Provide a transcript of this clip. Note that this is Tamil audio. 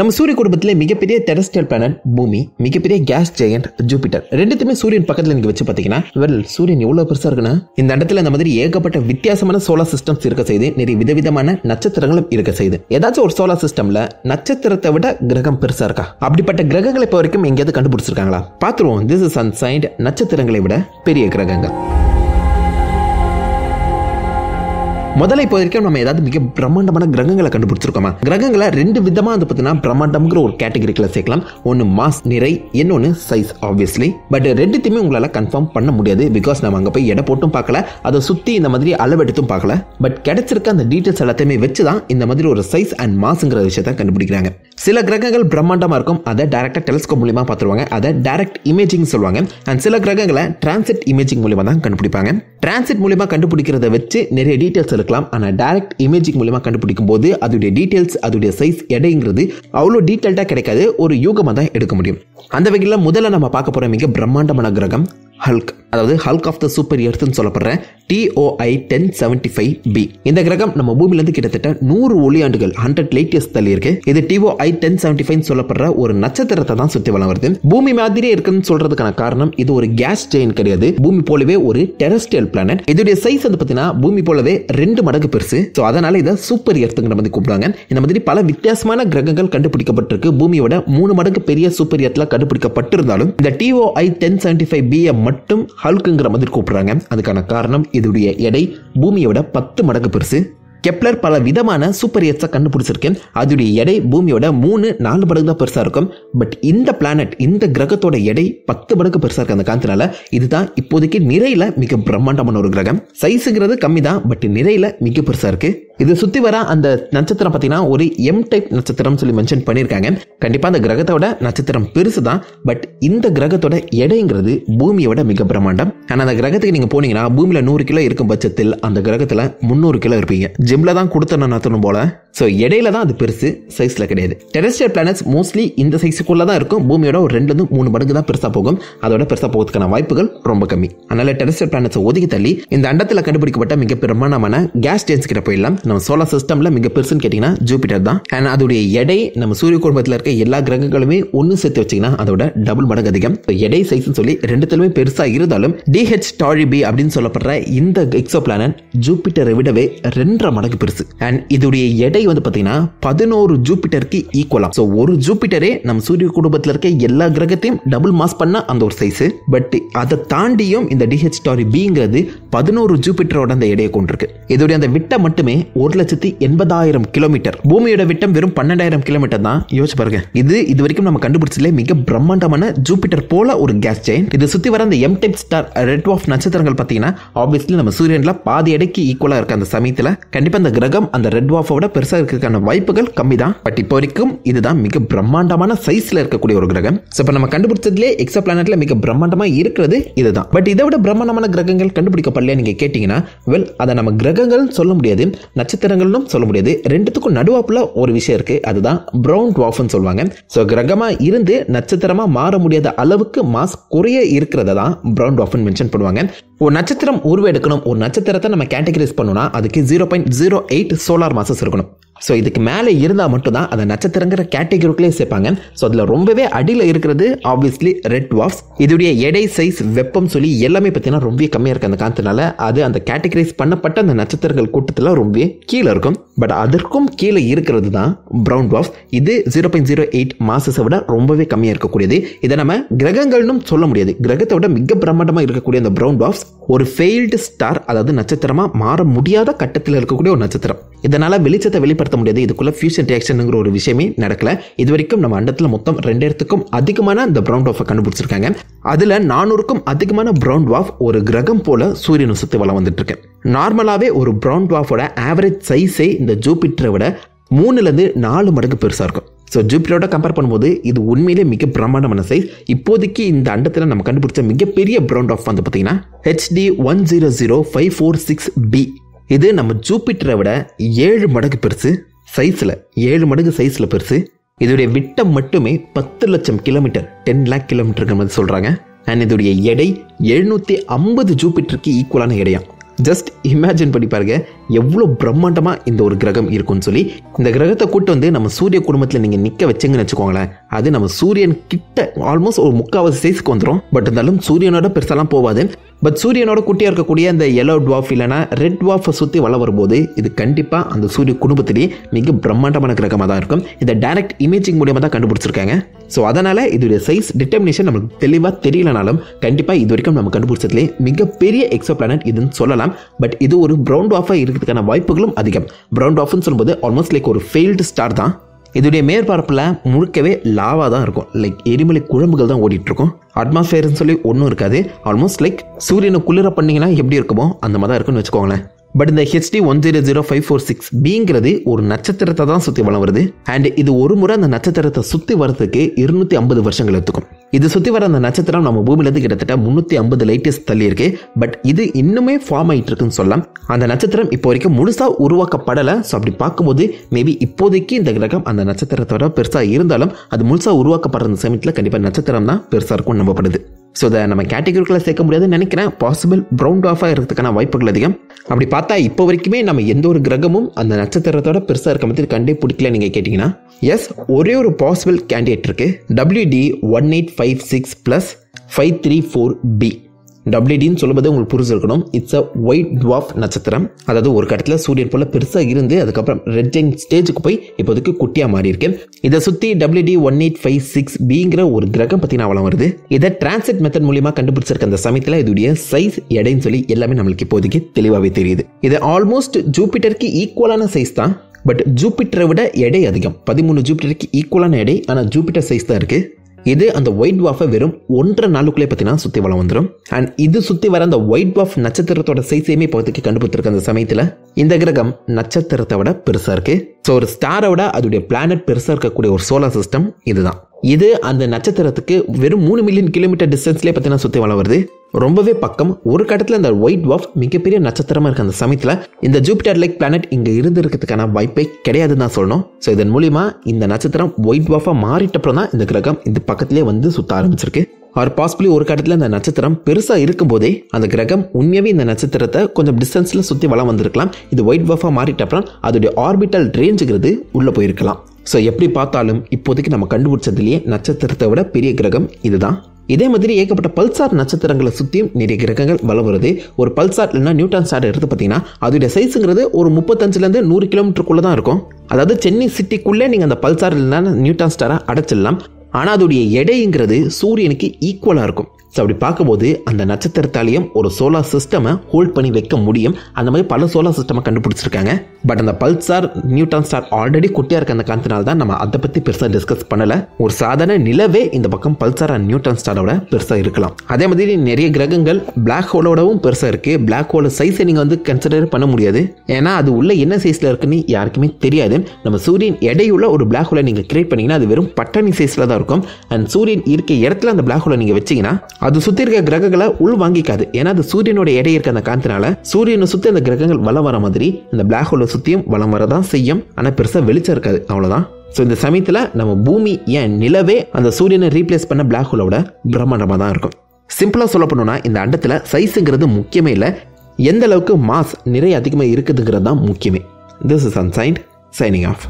நம்ம சூரிய குடும்பத்திலே மிகப்பெரிய டெரஸ்டியல் பிளானட் பூமி மிகப்பெரிய கேஸ் ஜெயண்ட் ஜூபிட்டர் ரெண்டுத்துமே சூரியன் பக்கத்தில் நீங்க வச்சு பாத்தீங்கன்னா வெல் சூரியன் எவ்வளவு பெருசா இருக்குன்னா இந்த இடத்துல இந்த மாதிரி ஏகப்பட்ட வித்தியாசமான சோலார் சிஸ்டம்ஸ் இருக்க செய்து நிறைய விதவிதமான நட்சத்திரங்களும் இருக்க செய்யுது ஏதாச்சும் ஒரு சோலார் சிஸ்டம்ல நட்சத்திரத்தை விட கிரகம் பெருசா இருக்கா? அப்படிப்பட்ட கிரகங்களை இப்போ வரைக்கும் எங்கேயாவது கண்டுபிடிச்சிருக்காங்களா? பாத்துருவோம் திஸ் இஸ் அன்சைன்ட் நட்சத்திரங்களை விட பெரிய கிரகங்கள். முதல்ல இப்போ வரைக்கும் நம்ம ஏதாவது மிக பிரம்மாண்டமான கிரகங்களை கண்டுபிடிச்சிருக்கோமா? கிரகங்களை ரெண்டு விதமா வந்து பார்த்தீங்கன்னா பிரம்மாண்டம்ங்கிற ஒரு கேட்டகரிக்குள்ள சேர்க்கலாம். ஒன்று மாஸ் நிறை இன்னொன்று சைஸ் ஆப்வியஸ்லி பட் ரெண்டுத்தையுமே உங்களால கன்ஃபார்ம் பண்ண முடியாது. பிகாஸ் நம்ம அங்கே போய் எடை போட்டும் பார்க்கல. அதை சுற்றி இந்த மாதிரி அளவெடுத்தும் பார்க்கல. பட் கிடைச்சிருக்க அந்த டீட்டெயில்ஸ் எல்லாத்தையுமே வச்சு தான் இந்த மாதிரி ஒரு சைஸ் அண்ட் மாஸ்ங்கிற விஷயத்தை கண்டுபிடிக்கிறாங்க. சில கிரகங்கள் பிரம்மாண்டமாக இருக்கும். அதை டேரக்டா டெலிஸ்கோப் மூலியமா பார்த்துருவாங்க. அதை டேரக்ட் இமேஜிங் சொல்லுவாங்க. அண்ட் சில கிரகங்களை டிரான்சிட் இமேஜிங் மூலியமா தான் கண்டுபிடிப்பாங்க. டிரான்சிட் மூலியமா கண்டுபிடிக்கிறத வச்சு நிறைய டீட்டெயில்ஸ் இருக்கலாம் ஆனால் டைரக்ட் இமேஜிங் மூலியமா கண்டுபிடிக்கும் போது அதோடைய டீட்டெயில்ஸ் அதோடைய சைஸ் எடைங்கிறது அவ்வளோ டீட்டெயில்டாக கிடைக்காது. ஒரு யூகமாக தான் எடுக்க முடியும். அந்த வகையில் முதல்ல நம்ம பார்க்க போகிற மிக பிரம்மாண்டமான கிரகம் ஹல்க் அதாவது ஹல்க் ஆஃப் த சூப்பர் எர்த்துன்னு சொல்லப்படுற TOI ten seventy five B இந்த கிரகம் நம்ம பூமியிலேருந்து கிட்டத்தட்ட நூறு ஒளியாண்டுகள் ஹண்ட்ரட் லைட் இயர்ஸ் தள்ளி இருக்கு இது டிஓஐ டென் செவன்டி ஃபைவ் சொல்லப்படுற ஒரு நட்சத்திரத்தை தான் சுற்றி வளம் வருது. பூமி மாதிரியே இருக்குன்னு சொல்றதுக்கான காரணம் இது ஒரு கேஸ் ஜெயின் கிடையாது. பூமி போலவே ஒரு டெரஸ்டியல் பிளானட் இதோடைய சைஸ் வந்து பார்த்தீங்கன்னா பூமி போலவே ரெண்டு மடங்கு பெருசு. ஸோ அதனால இதை சூப்பர் எர்த்துங்கிற மாதிரி கூப்பிடுவாங்க இந்த மாதிரி பல வித்தியாசமான கிரகங்கள் கண்டுபிடிக்கப்பட்டிருக்கு. பூமியோட மூணு மடங்கு பெரிய சூப்பர் எர்த்ல கண்டுபிடிக்கப்பட்டிருந்தாலும் இந்த TOI ten seventy five B மட்டும் ஹல்க்குங்கிற மாதிரி கூப்பிடுறாங்க. அதுக்கான காரணம் இதோடைய எடை பூமியோட பத்து மடங்கு பெருசு. கெப்லர் பல விதமான சூப்பர் எர்த்ஸை கண்டுபிடிச்சிருக்கு அதோடைய எடை பூமியோட மூணு நாலு மடங்கு தான் பெருசாக இருக்கும். பட் இந்த பிளானட் இந்த கிரகத்தோட எடை பத்து மடங்கு பெருசாக இருக்கு அந்த காந்தனால இதுதான் இப்போதைக்கு நிறையில் மிக பிரம்மாண்டமான ஒரு கிரகம். சைஸுங்கிறது கம்மி தான் பட் நிறையில் மிக பெருசாக இருக்கு. இது சுற்றி வர அந்த நட்சத்திரம் பார்த்தீங்கன்னா ஒரு எம் டைப் நட்சத்திரம் சொல்லி மென்ஷன் பண்ணியிருக்காங்க. கண்டிப்பாக அந்த கிரகத்தோட நட்சத்திரம் பெருசு தான் பட் இந்த கிரகத்தோட எடைங்கிறது பூமியோட மிக பிரம்மாண்டம். ஆனால் அந்த கிரகத்துக்கு நீங்கள் போனீங்கன்னா பூமியில் நூறு கிலோ இருக்கும் பட்சத்தில் அந்த கிரகத்தில் முந்நூறு கிலோ இருப்பீங்க. ஜிம்ல தான் கொடுத்த நத்தணும் போல. ஸோ இடையில தான் அது பெருசு சைஸில் கிடையாது. டெரஸ்டியல் பிளானட்ஸ் மோஸ்ட்லி இந்த சைஸுக்குள்ள தான் இருக்கும். பூமியோட ஒரு ரெண்டு மூணு மடங்கு தான் பெருசாக போகும். அதோட பெருசாக போகிறதுக்கான வாய்ப்புகள் ரொம்ப கம்மி. அதனால டெரஸ்டியல் பிளானட்ஸை ஒதுக்கி தள்ளி இந்த அண்டத்தில் கண்டுபிடிக்கப்பட்ட மிக பிரமாணமான கேஸ் டேன்ஸ் கிட்ட போயிடலாம். நம்ம சோலார் சிஸ்டம்ல மிக பெருசுன்னு கேட்டிங்கன்னா ஜூபிட்டர் தான். அண்ட் அதோடைய எடை நம்ம சூரிய குடும்பத்தில் இருக்க எல்லா கிரகங்களுமே ஒன்று சேர்த்து வச்சிங்கன்னா அதோட டபுள் மடங்கு அதிகம். எடை சைஸ்னு சொல்லி ரெண்டுத்திலுமே பெருசாக இருந்தாலும் டிஹெச் டாரி பி அப்படின்னு சொல்லப்படுற இந்த எக்ஸோ பிளானட் ஜூபிட்டரை விடவே ரெண்டரை மடங்கு பெருசு. அண்ட் இதோடைய எடை வந்து பார்த்தீங்கன்னா பதினோரு ஜூபிட்டருக்கு ஈக்குவலாம் ஸோ ஒரு ஜூபிட்டரே நம்ம சூரிய குடும்பத்தில் இருக்க எல்லா கிரகத்தையும் டபுள் மாஸ் பண்ண அந்த ஒரு சைஸ் பட் அதை தாண்டியும் இந்த டிஹெச் டாரி பிங்கிறது பதினோரு ஜூபிட்டரோட அந்த எடையை கொண்டிருக்கு. இதோடைய அந்த விட்டம் மட்டுமே ஒரு லட்சத்தி எண்பதாயிரம் கிலோமீட்டர். பூமியோட விட்டம் வெறும் பன்னெண்டாயிரம் கிலோமீட்டர் தான். யோசிச்சு பாருங்க. இது இது வரைக்கும் நம்ம கண்டுபிடிச்சதுல மிக பிரம்மாண்டமான ஜூபிட்டர் போல ஒரு கேஸ் ஜெயின் இது சுத்தி வர அந்த எம் டைப் ஸ்டார் ரெட் ஆஃப் நட்சத்திரங்கள் பார்த்தீங்கன்னா ஆப்வியஸ்லி நம்ம சூரியன்ல பாதி எடைக்கு ஈக்குவலா இருக்க அந்த சமயத்தில் கண்டிப்பா அந்த கிரகம் அந்த ரெட் வாஃபோட பெருசா இருக்கிறதுக்கான வாய்ப்புகள் கம்மி தான் பட் இப்போ வரைக்கும் இதுதான் மிக பிரம்மாண்டமான சைஸ்ல இருக்கக்கூடிய ஒரு கிரகம். ஸோ இப்போ நம்ம கண்டுபிடிச்சதுலேயே எக்ஸா பிளானட்ல மிக பிரம்மாண்டமா இருக்கிறது இதுதான். பட் இதை விட பிரம்மாண்டமான கிரகங்கள் கண்டுபிடிக்கப்படலையா நீங்க கேட்டீங்கன்னா வெல் அதை நம்ம கிரகங்கள் சொல்ல முடியாது நட்சத்திரங்களும் சொல்ல முடியாது. ரெண்டுத்துக்கும் நடுவாப்புல ஒரு விஷயம் இருக்கு அதுதான் ப்ரௌன் டுவாஃப்னு சொல்லுவாங்க. ஸோ கிரகமா இருந்து நட்சத்திரமா மாற முடியாத அளவுக்கு மாஸ் குறைய இருக்கிறத தான் ப்ரௌன் டுவாஃப்னு மென்ஷன் பண்ணுவாங்க. ஒரு நட்சத்திரம் உருவெடுக்கணும் ஒரு நட்சத்திரத்தை நம்ம கேட்டகரைஸ் பண்ணணும்னா அதுக்கு zero point zero eight solar masses இருக்கணும். ஸோ இதுக்கு மேலே இருந்தால் மட்டும்தான் அதை நட்சத்திரங்கிற கேட்டகரிக்குள்ளே சேர்ப்பாங்க. ஸோ அதில் ரொம்பவே அடியில் இருக்கிறது ஆப்வியஸ்லி ரெட் வாஃப்ஸ் இதோடைய எடை சைஸ் வெப்பம் சொல்லி எல்லாமே பார்த்தீங்கன்னா ரொம்பவே கம்மியாக இருக்குது அந்த காரணத்தினால அது அந்த கேட்டகரைஸ் பண்ணப்பட்ட அந்த நட்சத்திரங்கள் கூட்டத்தில் ரொம்பவே கீழே இருக்கும். பட் அதற்கும் கீழே இருக்கிறது தான் ப்ரௌன் வாஃப்ஸ் இது ஜீரோ பாயிண்ட் ஜீரோ எயிட் மாசஸை விட ரொம்பவே கம்மியாக இருக்கக்கூடியது. இதை நம்ம கிரகங்கள்னும் சொல்ல முடியாது. கிரகத்தை விட மிக பிரம்மாண்டமாக இருக்கக்கூடிய அந்த ப்ரௌன் வாஃப்ஸ் ஒரு ஃபெயில்டு ஸ்டார் அதாவது நட்சத்திரமாக மாற முடியாத கட்டத்தில் இருக்கக்கூடிய ஒரு நட்சத்திரம். இதனால் வெளிச்சத்தை வெளிப்படுத்த முடியாது. இதுக்குள்ள ஃபியூஷன் ரியாக்ஷனுங்கிற ஒரு விஷயமே நடக்கல. இது வரைக்கும் நம்ம அண்டத்தில் மொத்தம் ரெண்டாயிரத்துக்கும் அதிகமான இந்த ப்ரௌன் வாஃபை கண்டுபிடிச்சிருக்காங்க. அதுல நானூறுக்கும் அதிகமான ப்ரௌன் டாஃப் ஒரு கிரகம் போல சூரியனை சுத்தி வளம் வந்துட்டு இருக்கு நார்மலாவே ஒரு ப்ரௌன் டாஃபோட ஆவரேஜ் சைஸே இந்த ஜூபிட்டரை விட மூணுலேருந்து நாலு மடங்கு பெருசாக இருக்கும். ஸோ ஜூபிட்டரோட கம்பேர் பண்ணும்போது இது உண்மையிலே மிக பிரம்மாண்டமான சைஸ் இப்போதைக்கு இந்த அண்டத்தில் நம்ம கண்டுபிடிச்ச மிகப்பெரிய ப்ரௌன் ஆஃப் வந்து பார்த்தீங்கன்னா HD one zero zero five four six B இது நம்ம ஜூபிட்டரை விட ஏழு மடங்கு பெருசு. சைஸில் ஏழு மடங்கு சைஸில் பெருசு. இதோடைய விட்டம் மட்டுமே பத்து லட்சம் கிலோமீட்டர். டென் லேக் கிலோமீட்டருக்கு மாதிரி சொல்கிறாங்க அண்ட் இதோடைய எடை எழுநூற்றி ஐம்பது ஜூபிட்டருக்கு ஈக்குவலான எடையாம். ஜஸ்ட் இமேஜின் பண்ணி பாருங்க. எவ்வளோ பிரம்மாண்டமாக இந்த ஒரு கிரகம் இருக்கும்னு சொல்லி இந்த கிரகத்தை கூட்டு வந்து நம்ம சூரிய குடும்பத்தில் நீங்கள் நிற்க வச்சுங்கன்னு வச்சுக்கோங்களேன் அது நம்ம சூரியன் கிட்ட ஆல்மோஸ்ட் ஒரு முக்காவாசி சைஸ்க்கு வந்துடும் பட் இருந்தாலும் சூரியனோட பெருசாலாம் போகாது பட் சூரியனோட குட்டியாக இருக்கக்கூடிய அந்த எல்லோ டுவாஃப் இல்லைனா ரெட் டுவாஃபை சுற்றி வள வரும்போது இது கண்டிப்பாக அந்த சூரிய குடும்பத்திலேயே மிக பிரம்மாண்டமான கிரகமாக தான் இருக்கும். இந்த டைரக்ட் இமேஜிங் மூலியமாக தான் கண்டுபிடிச்சிருக்காங்க. ஸோ அதனால் இதோடைய சைஸ் டிட்டர்மினேஷன் நமக்கு தெளிவாக தெரியலனாலும் கண்டிப்பாக இது வரைக்கும் நம்ம கண்டுபிடிச்சதுலேயே மிகப்பெரிய எக்ஸோ பிளானட் இதுன்னு சொல்லலாம். பட் இது ஒரு ப்ரௌன் டாஃபாக கிடைக்கிறதுக்கான வாய்ப்புகளும் அதிகம். ப்ரௌன் ஆஃப்னு சொல்லும்போது ஆல்மோஸ்ட் லைக் ஒரு ஃபெயில்டு ஸ்டார் தான். இதோடைய மேற்பரப்பில் முழுக்கவே லாவா தான் இருக்கும். லைக் எரிமலை குழம்புகள் தான் ஓடிட்டுருக்கும். இருக்கும் சொல்லி ஒன்றும் இருக்காது. ஆல்மோஸ்ட் லைக் சூரியனை குளிர பண்ணிங்கன்னா எப்படி இருக்குமோ அந்த மாதிரி தான் இருக்குன்னு வச்சுக்கோங்களேன். பட் இந்த HD one zero zero five four six பிங்கிறது ஒரு நட்சத்திரத்தை தான் சுற்றி வளம் வருது. அண்ட் இது ஒரு முறை அந்த நட்சத்திரத்தை சுற்றி வரதுக்கு இருநூற்றி ஐம்பது வருஷங்கள் எடுத்துக்கும். இது சுற்றி வர அந்த நட்சத்திரம் நம்ம பூமியிலேருந்து கிட்டத்தட்ட முந்நூற்றி ஐம்பது லைட்டஸ் தள்ளி இருக்கு பட் இது இன்னுமே ஃபார்ம் ஆகிட்டு இருக்குன்னு சொல்லலாம். அந்த நட்சத்திரம் இப்போ வரைக்கும் முழுசாக உருவாக்கப்படலை. ஸோ அப்படி பார்க்கும்போது மேபி இப்போதைக்கு இந்த கிரகம் அந்த நட்சத்திரத்தோட பெருசாக இருந்தாலும் அது முழுசாக உருவாக்கப்படுற அந்த சமயத்தில் கண்டிப்பாக நட்சத்திரம் தான் பெருசாக இருக்கும் நம்பப்படுது. ஸோ அதை நம்ம கேட்டகரிக்குள்ளே சேர்க்க முடியாதுன்னு நினைக்கிறேன். பாசிபிள் ப்ரௌண்ட் ஆஃபாக இருக்கிறதுக்கான வாய்ப்புகள் அதிகம். அப்படி பார்த்தா இப்போ வரைக்குமே நம்ம எந்த ஒரு கிரகமும் அந்த நட்சத்திரத்தோட பெருசாக இருக்க மாதிரி கண்டே பிடிக்கல நீங்கள் கேட்டிங்கன்னா. எஸ் ஒரே ஒரு பாசிபிள் கேண்டிடேட் இருக்குது WD one eight five six plus five three four B டபிள்யூடின்னு சொல்லும்போது உங்களுக்கு புரிஞ்சிருக்கணும் இட்ஸ் அ ஒயிட் டுவாஃப் நட்சத்திரம். அதாவது ஒரு கட்டத்தில் சூரியன் போல் பெருசாக இருந்து அதுக்கப்புறம் ரெட் ஜெயின் ஸ்டேஜுக்கு போய் இப்போதைக்கு குட்டியாக மாறி இருக்கு. இதை சுற்றி WD one eight five six பிங்கிற ஒரு கிரகம் பற்றி நான் வருது. இதை டிரான்சிட் மெத்தட் மூலியமாக கண்டுபிடிச்சிருக்க அந்த சமயத்தில் இதோடைய சைஸ் எடைன்னு சொல்லி எல்லாமே நம்மளுக்கு இப்போதைக்கு தெளிவாகவே தெரியுது. இது ஆல்மோஸ்ட் ஜூபிட்டருக்கு ஈக்குவலான சைஸ் தான். பட் ஜூபிட்டரை விட எடை அதிகம். பதிமூணு ஜூபிட்டருக்கு ஈக்குவலான எடை. ஆனால் ஜூபிட்டர் சைஸ் தான் இருக்குது இது அந்த ஒயிட் வாஃபை வெறும் ஒன்றரை நாளுக்குள்ளே பார்த்தீங்கன்னா சுற்றி வளம் வந்துடும் அண்ட் இது சுற்றி வர அந்த ஒயிட் வாஃப் நட்சத்திரத்தோட சைஸையுமே இப்போதைக்கு கண்டுபிடிச்சிருக்க அந்த சமயத்தில் இந்த கிரகம் நட்சத்திரத்தை விட பெருசாக இருக்குது ஸோ ஒரு ஸ்டாரை விட அதோடைய பிளானட் பெருசாக இருக்கக்கூடிய ஒரு சோலார் சிஸ்டம் இதுதான். இது அந்த நட்சத்திரத்துக்கு வெறும் மூணு மில்லியன் கிலோமீட்டர் டிஸ்டன்ஸ்லேயே பார்த்தீங்கன்னா சுற்றி வளம் வருது. ரொம்பவே பக்கம் ஒரு கட்டத்தில் இந்த ஒயிட் வாஃப் மிகப்பெரிய நட்சத்திரமாக இருக்க அந்த சமயத்தில் இந்த ஜூபிட்டர் லைக் பிளானட் இங்கே இருந்திருக்கிறதுக்கான வாய்ப்பே கிடையாதுன்னு தான் சொல்லணும். ஸோ இதன் மூலிமா இந்த நட்சத்திரம் ஒயிட் வாஃபாக மாறிட்டப்புறம் தான் இந்த கிரகம் இந்த பக்கத்திலே வந்து சுத்த ஆரம்பிச்சிருக்கு. ஆர் பாசிபிளி ஒரு கட்டத்தில் அந்த நட்சத்திரம் பெருசாக இருக்கும்போதே அந்த கிரகம் உண்மையாகவே இந்த நட்சத்திரத்தை கொஞ்சம் டிஸ்டன்ஸில் சுற்றி வளம் வந்திருக்கலாம். இது ஒயிட் வாஃபாக மாறிட்டப்புறம் அதோடைய ஆர்பிட்டல் ரேஞ்சுங்கிறது உள்ளே போயிருக்கலாம். ஸோ எப்படி பார்த்தாலும் இப்போதைக்கு நம்ம கண்டுபிடிச்சதுலேயே நட்சத்திரத்தை விட பெரிய கிரகம் இதுதான். இதே மாதிரி ஏகப்பட்ட பல்சார் நட்சத்திரங்களை சுற்றியும் நிறைய கிரகங்கள் வலம் வருது. ஒரு பல்சார் இல்லைனா நியூட்டன் ஸ்டார் எடுத்து பார்த்தீங்கன்னா அதோடைய சைஸுங்கிறது ஒரு முப்பத்தஞ்சுலேருந்து நூறு கிலோமீட்டருக்குள்ளே தான் இருக்கும். அதாவது சென்னை சிட்டிக்குள்ளே நீங்கள் அந்த பல்சார் இல்லைனா நியூட்டன் ஸ்டாரை அடைச்சிடலாம். ஆனால் அதோடைய எடைங்கிறது சூரியனுக்கு ஈக்குவலாக இருக்கும். ஸோ அப்படி பார்க்கும்போது அந்த நட்சத்திரத்தாலையும் ஒரு சோலார் சிஸ்டமை ஹோல்ட் பண்ணி வைக்க முடியும். அந்த மாதிரி பல சோலார் சிஸ்டமை கண்டுபிடிச்சிருக்காங்க. பட் அந்த பல்சார் நியூட்டன் ஸ்டார் ஆல்ரெடி குட்டியாக இருக்க அந்த காரணத்தினால தான் நம்ம அதை பற்றி பெருசாக டிஸ்கஸ் பண்ணலை. ஒரு சாதாரண நிலவே இந்த பக்கம் பல்சார் அண்ட் நியூட்டன் ஸ்டாரோட பெருசாக இருக்கலாம். அதே மாதிரி நிறைய கிரகங்கள் பிளாக் ஹோலோடவும் பெருசாக இருக்குது பிளாக் ஹோல சைஸை நீங்கள் வந்து கன்சிடர் பண்ண முடியாது. ஏன்னா அது உள்ள என்ன சைஸில் இருக்குன்னு யாருக்குமே தெரியாது. நம்ம சூரியன் எடையுள்ள ஒரு பிளாக் ஹோலை நீங்கள் கிரியேட் பண்ணிங்கன்னா அது வெறும் பட்டாணி சைஸில் தான் இருக்கும். அண்ட் சூரியன் இருக்க இடத்துல அந்த பிளாக் ஹோலை நீங்கள் வச்சீங்கன்னா அது சுற்றி இருக்க கிரகங்களை உள் வாங்கிக்காது. ஏன்னா அது சூரியனோட எடை இருக்க அந்த காரணத்தினால சூரியனை சுற்றி அந்த கிரகங்கள் வலம் வர மாதிரி இந்த பிளாக் ஹோலை சுற்றியும் வளம் வரதான் செய்யும். ஆனால் பெருசாக வெளிச்சம் இருக்காது. அவ்வளோதான் ஸோ இந்த சமயத்தில் நம்ம பூமி ஏன் நிலவே அந்த சூரியனை ரீப்ளேஸ் பண்ண பிளாக் ஹோலோட பிரம்மாண்டமாக தான் இருக்கும். சிம்பிளாக சொல்ல போனோம்னா இந்த அண்டத்தில் சைஸுங்கிறது முக்கியமே இல்லை. எந்த அளவுக்கு மாஸ் நிறைய அதிகமாக இருக்குதுங்கிறது தான் முக்கியமே. This is ancient shining of